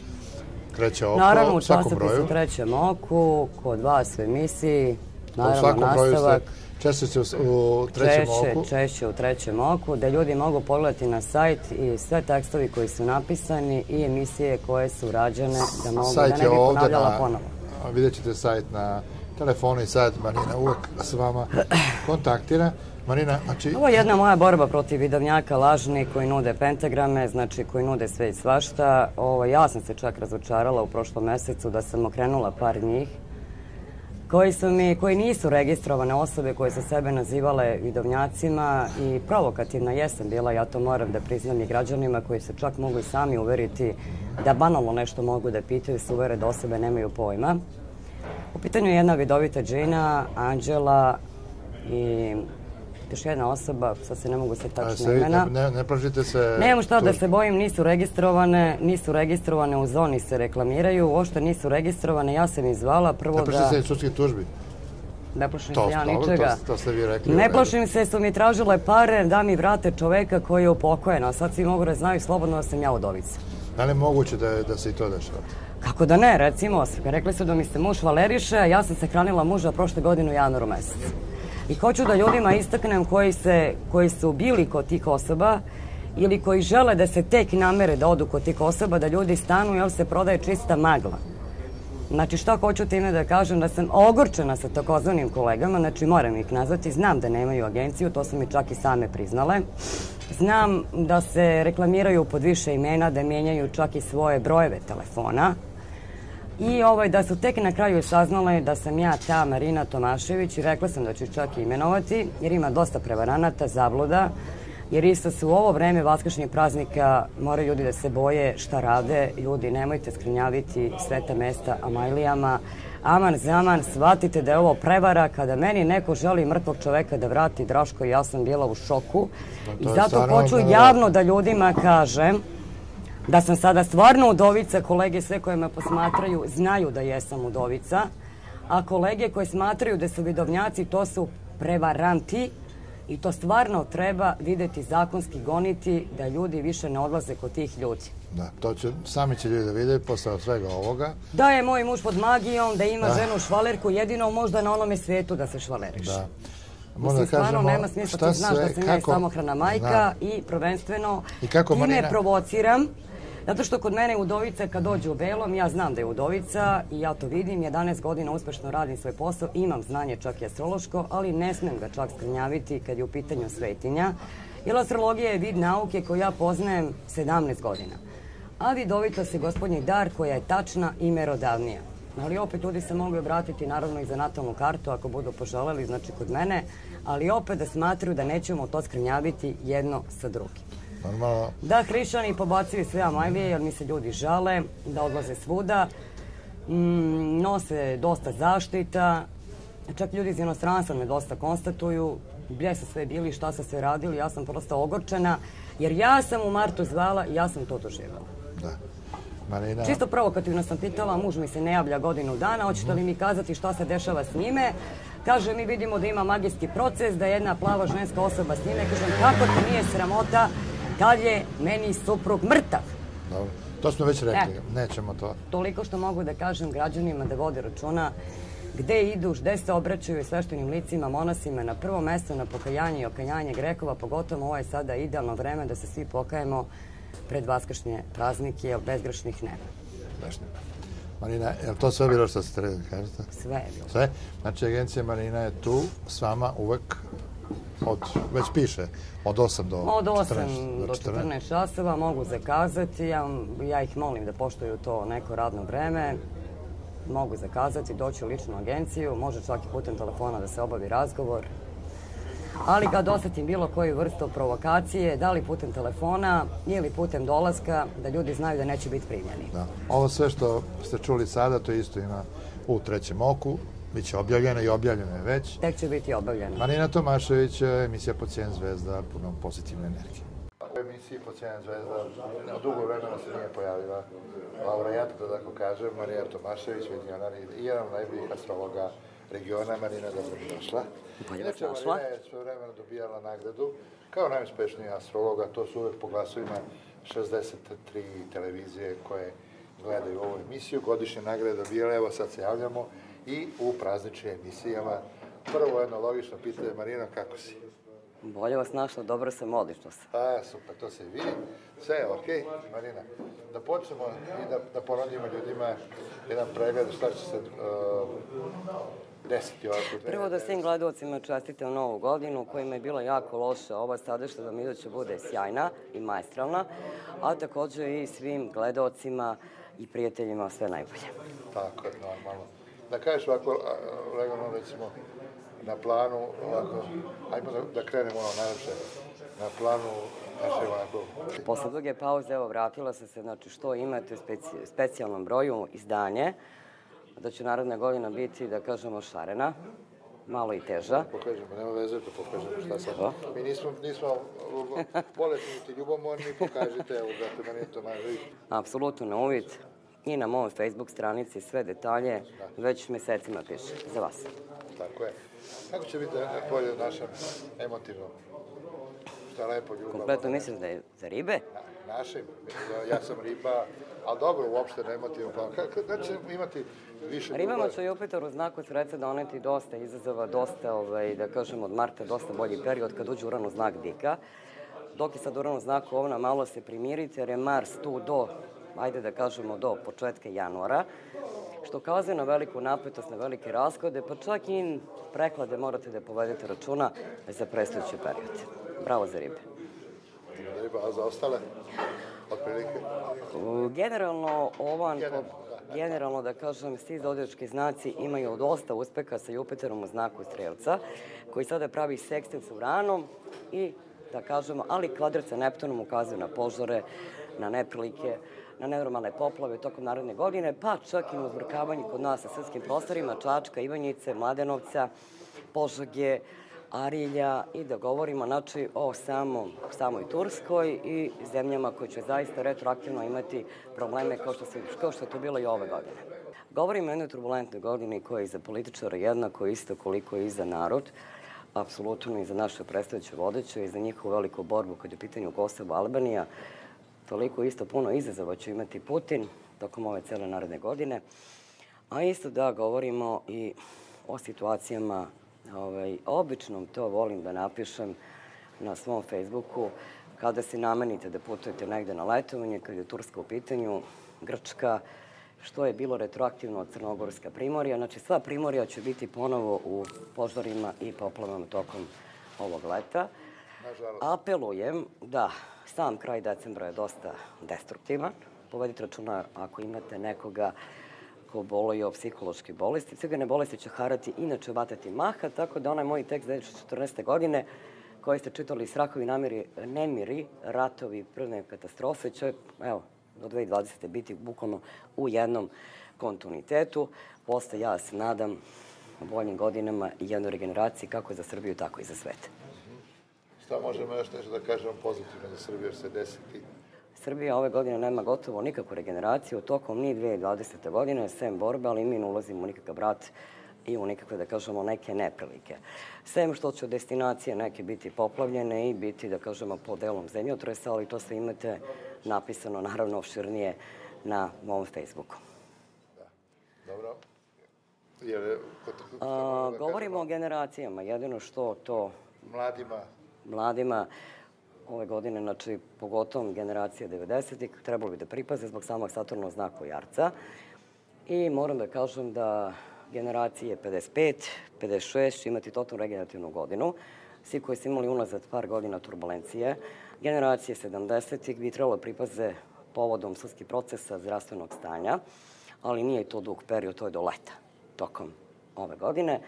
treće oko, Naravno, u časopisu trećem oku, kod vas u emisiji, Naravno, u svakom broju ste nastavak. češće u, u trećem češće, oku. Češće u trećem oku, da ljudi mogu pogledati na sajt i sve tekstovi koji su napisani i emisije koje su rađene, da mogu, Sajt da ne bi ponavljala na, ponovo. vidjet ćete sajt na telefonu i sajt Marina uvek s vama kontaktira. Marina, znači, Ovo je jedna moja borba protiv vidovnjaka lažni koji nude pentagrame, znači koji nude sve i svašta. Ovo, ja sam se čak razočarala u prošlom mesecu da sam okrenula par njih koji su mi, koji nisu registrovane osobe koje su sebe nazivale vidovnjacima i provokativna jesam bila, ja to moram da priznam i građanima koji se čak mogu i sami uveriti da banalno nešto mogu da pitaju, se uvere da osobe nemaju pojma. U pitanju je jedna vidovita Džina, Anđela i još jedna osoba, sad se ne mogu se tačno imena. ne, ne, plašite se... Nemam šta da se bojim, nisu registrovane, nisu registrovane, u zoni se reklamiraju, uopšte nisu registrovane, ja sam ih zvala prvo Ne plašite da... se sudskih tužbi? Ne plašim To, se ja ničega. to, to ste vi rekli. Ne plašim se, su mi tražile pare da mi vrate čoveka koji je upokojen, a sad svi mogu da znaju slobodno da sam ja udovica. Da li je moguće da, da se i to dešava? Kako da ne, recimo, rekli su da mi se muž valeriše, ja sam se hranila muža prošle godine u januaru mesecu. I hoću da ljudima istaknem koji, se, koji su bili kod tih osoba ili koji žele da se tek namere da odu kod tih osoba, da ljudi stanu jer se prodaje čista magla. Znači, šta hoću time da kažem? Da sam ogorčena sa takozvanim kolegama, znači moram ih nazvati, znam da nemaju agenciju, to su mi čak i same priznale. Znam da se reklamiraju pod više imena, da mijenjaju čak i svoje brojeve telefona. I ovaj, da su tek na kraju saznale da sam ja ta Marina Tomašević i rekla sam da ću čak imenovati, jer ima dosta prevaranata, zabluda, jer isto su u ovo vreme vaskršnjeg praznika moraju ljudi da se boje šta rade. Ljudi, nemojte skrinjaviti sveta mesta Amajlijama. Aman zaman, shvatite da je ovo prevara. Kada meni neko želi mrtvog čoveka da vrati Draško, ja sam bila u šoku. I to je zato hoću javno da ljudima kažem da sam sada stvarno udovica, kolege sve koje me posmatraju znaju da jesam udovica, a kolege koje smatraju da su vidovnjaci, to su prevaranti i to stvarno treba videti zakonski goniti da ljudi više ne odlaze kod tih ljudi. Da, to će, sami će ljudi da vide posle svega ovoga. Da je moj muž pod magijom, da ima ženu švalerku, jedino možda na onome svijetu da se švaleriš. Da. Mislim, stvarno nema smisla, ti znaš da sam ja i kako- samohrana majka Da. i prvenstveno I kako, time Marina? provociram. Zato što kod mene udovica kad dođe u belom, ja znam da je udovica i ja to vidim, 11 godina uspešno radim svoj posao, imam znanje čak i astrološko, ali ne smem ga čak skrinjaviti kad je u pitanju svetinja. Jer astrologija je vid nauke koju ja poznajem 17 godina. A vidovitost je gospodnji dar koja je tačna i merodavnija. Ali opet ljudi se mogu obratiti naravno i za natalnu kartu ako budu poželeli, znači kod mene, ali opet da smatruju da nećemo to skrinjaviti jedno sa drugim. Normalno, Da hrišćani pobacuju sve amajlije jer mi se ljudi žale, da odlaze svuda, mm, nose dosta zaštita, čak ljudi iz inostranstva me dosta konstatuju gdje su sve bili, šta su sve radili, ja sam prosto ogorčena, jer ja sam u martu zvala i ja sam to doživjela. da. Marina, Čisto provokativno sam pitala, muž mi se ne javlja godinu dana, hoćete li mi kazati šta se dešava s njime? Kaže, mi vidimo da ima magijski proces, da je jedna plava ženska osoba s njime. Kažem, kako ti nije sramota kad je meni suprug mrtav? dobro. To smo već rekli, Eto. nećemo to. Toliko što mogu da kažem građanima da vode računa gde idu, gde se obraćaju sveštenim licima, monasima, na prvo mesto na pokajanje i okajanje grehova, pogotovo ovo je sada idealno vreme da se svi pokajemo pred vaskršnje praznike, jer bezgrešnih nema. Nema. Marina, je li to sve bilo što ste trebali da kažete? Sve je bilo. Sve? Znači, agencija Marina je tu s vama uvek od, već piše, od 8 do Od 8 14. do 14 časova mogu zakazati. Ja, ja ih molim da poštuju to neko radno vreme. Mogu zakazati, doći u ličnu agenciju, može čak i putem telefona da se obavi razgovor. Ali kad osetim bilo koju vrstu provokacije, da li putem telefona ili putem dolaska, da ljudi znaju da neće biti primljeni. Da. Ovo sve što ste čuli sada, to isto ima u trećem oku, bit će objavljeno i objavljeno je već. Tek će biti obavljeno. Marina Tomašević, emisija Po cijenu zvezda, puno pozitivne energije. U emisiji Po cijenu zvezda dugo vremena se nije pojavila laureat, da tako kažem, Marija Tomašević, vizionar i jedan od najboljih astrologa regiona. Marina, dobro došla. Bolje vas Inače, našla. Marina je sve vremena dobijala nagradu kao najuspešnija astrologa, to su uvek po glasovima 63 televizije koje gledaju ovu emisiju. Godišnje nagrade dobijala, evo sad se javljamo i u prazničnim emisijama prvo jedno logično pitanje, Marina, kako si? Bolje vas našla, dobro sam, odlično sam. A, super, to se vidi. Sve je okej, Marina. Da počnemo i da, da ponudimo ljudima jedan pregled šta će se uh, desiti ovako. Prvo da svim gledalcima čestitam novu godinu, kojima je bila jako loša ova sadašnja da mi iduća bude sjajna i majstralna, a takođe i svim gledalcima i prijateljima sve najbolje. Tako je, normalno. Da kažeš ovako, legalno recimo, na planu, ovako, ajmo da, da krenemo ono najlepše, na planu naše ovako. Posle duge pauze, evo, vratila sam se, znači, što imate u speci, specijalnom broju izdanje, da će narodna godina biti, da kažemo, šarena, malo i teža. Pokažemo, nema veze da pokažemo šta sad. Mi nismo, nismo bolesni niti ljubomorni, pokažite, evo, brate, meni to najveći. Apsolutno na uvid i na mojoj Facebook stranici sve detalje već mesecima piše za vas. Tako je. Kako će biti polje našem emotivnom? Šta lepo ljubav. Kompletno mislim da je za ribe. Na, našim. Ja, ja sam riba, ali dobro, uopšte ne emotivno. Pa, kako, da će imati više Ribama će Jupiter u znaku sreće doneti dosta izazova, dosta, ovaj, da kažem, od marta dosta bolji period kad uđe Uran u znak bika. Dok je sad Uran u znaku ovna, malo se primirite, jer je Mars tu do, ajde da kažemo, do početka januara, što kazuje na veliku napetost, na velike raskode, pa čak i preklade morate da povedete računa za predstojeći period. Bravo za ribe. Riba, a za ostale? Otprilike? Generalno, ovan, Generalno, po- generalno da kažem, svi zodijački znaci imaju dosta uspeha sa Jupiterom u znaku strelca, koji sada pravi sekstil sa Uranom i da kažemo, ali kvadrat sa Neptunom ukazuje na požare, na neprilike, na nenormalne poplave tokom naredne godine, pa čak i uzbrkavanje kod nas sa srpskim prostorima, Čačka, Ivanjice, Mladenovca, Požage, Arilja i da govorimo znači o samom, samoj Turskoj i zemljama koje će zaista retroaktivno imati probleme kao što, se, kao što je to bilo i ove godine. Govorimo o jednoj turbulentnoj godini koja je za političara jednako isto koliko i za narod, apsolutno i za naše predstavljaće vodeće i za njihovu veliku borbu kad je u pitanju Kosovo Albanija. Toliko isto puno izazova će imati Putin tokom ove cele naredne godine. A isto da govorimo i o situacijama, ovaj, običnom to volim da napišem na svom Facebooku, kada se namenite da putujete negde na letovanje, kada je Turska u pitanju, Grčka, što je bilo retroaktivno od Crnogorska primorja. Znači, sva primorja će biti ponovo u požarima i poplavama tokom ovog leta. Nažalost. Apelujem da sam kraj decembra je dosta destruktivan. Povedite računa ako imate nekoga ko boluje o psihološke bolesti. Cigane bolesti će harati, inače vatati maha, tako da onaj moj tekst 2014. godine koji ste čitali Strahovi namiri, nemiri, ratovi, prvne katastrofe će, evo, do 2020. biti bukvalno u jednom kontinuitetu. Posle ja se nadam boljim godinama i jednoj regeneraciji kako za Srbiju, tako i za svet. Šta možemo još nešto da kažemo pozitivno za Srbiju jer se desiti? Srbija ove godine nema gotovo nikakvu regeneraciju, tokom ni 2020. godine, sem borbe, ali mi ne ulazimo u nikakav brat i u nikakve, da kažemo, neke neprilike. Sem što će destinacije neke biti poplavljene i biti, da kažemo, pod delom zemljotresa, ali to sve imate napisano, naravno, opširnije na mom Facebooku. Dobro. Jer, kod, kod, A, govorimo o generacijama, jedino što to mladima, mladima ove godine, znači pogotovo generacija 90-ih, trebalo bi da pripaze zbog samog Saturnog znaka Jarca. I moram da kažem da generacije 55, 56 će imati totalno regenerativnu godinu. Svi koji su imali unazad par godina turbulencije, generacije 70-ih bi trebalo da pripaze povodom sudskih procesa zdravstvenog stanja, ali nije to dug period, to je do leta, tokom ove godine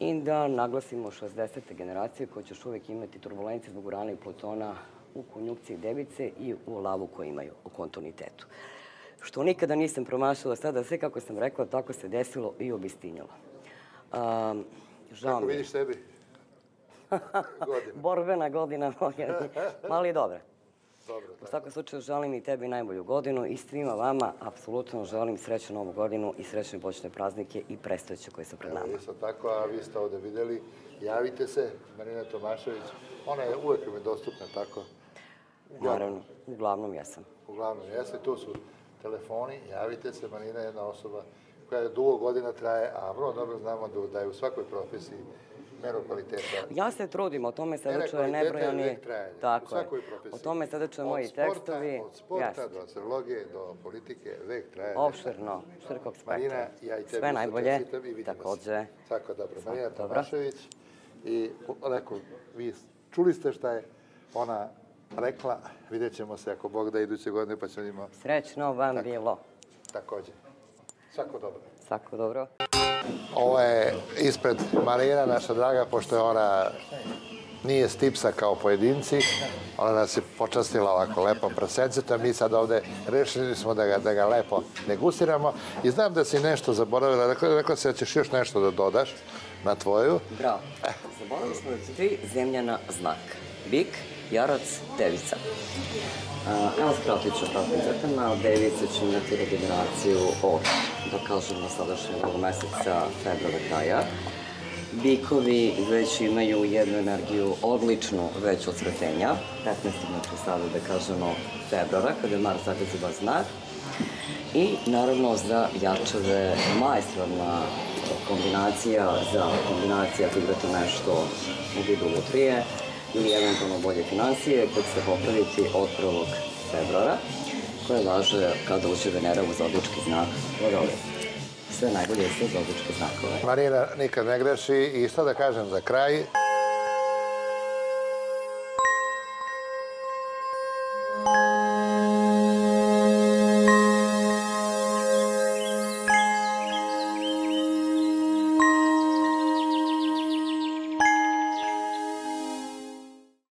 i da naglasimo 60. generacije koje će još uvijek imati turbulencije zbog urana i plutona u konjukciji device i u lavu koju imaju u kontinuitetu. Što nikada nisam promašala sada, sve kako sam rekla, tako se desilo i obistinjalo. Um, kako vidiš sebi? Godina. Borbena godina, ali dobra. Dobro, U svakom slučaju želim i tebi najbolju godinu i svima vama apsolutno želim srećnu novu godinu i srećne počne praznike i predstojeće koje su pred nama. Isto tako, a vi ste ovde videli, javite se, Marina Tomašević, ona je uvek mi dostupna, tako? Naravno, uglavnom jesam. Uglavnom, jeste, tu su telefoni, javite se, Marina je jedna osoba koja dugo godina traje, a vrlo dobro znamo da je u svakoj profesiji meru kvaliteta. Ja se trudim, o tome sada čuje nebrojani... Tako je. O tome sada čuje moji sporta- tekstovi. Od sporta Jeste. do astrologije, do politike, vek trajanja. Opširno, Marina, spektra. ja i tebi Sve najbolje, takođe. Svako dobro. Marina. Tomašević i onako, vi čuli ste šta je ona rekla, vidjet ćemo se ako Bog da iduće godine pa ćemo njima Srećno vam bilo. takođe. Svako dobro. Svako dobro. Ovo je ispred Marina, naša draga, pošto je ona nije stipsa kao pojedinci, ona nas je počastila ovako lepom prasencetom, mi sad ovde rešili smo da ga, da ga lepo negusiramo i znam da si nešto zaboravila, rekla, rekla si da ćeš još nešto da dodaš na tvoju. Bravo. Zaboravili smo da su tri zemljana znaka. Bik, jarac, devica. Evo skratit ću kratkim crtama. Device će imati regeneraciju od, da kažemo, sadašnjeg meseca februara kraja. Bikovi već imaju jednu energiju odličnu već od sretenja, 15. znači sada da kažemo februara, kada je Mars zagaziva znak. I naravno za jačave majstralna kombinacija za kombinacija ako igrate nešto u vidu lutrije ili eventualno bolje financije koje će se popraviti od 1. februara koje važe kada uđe Venera u zodički znak Vodolje. Sve najbolje za zodičke znakove. Marina nikad ne greši i što da kažem za kraj,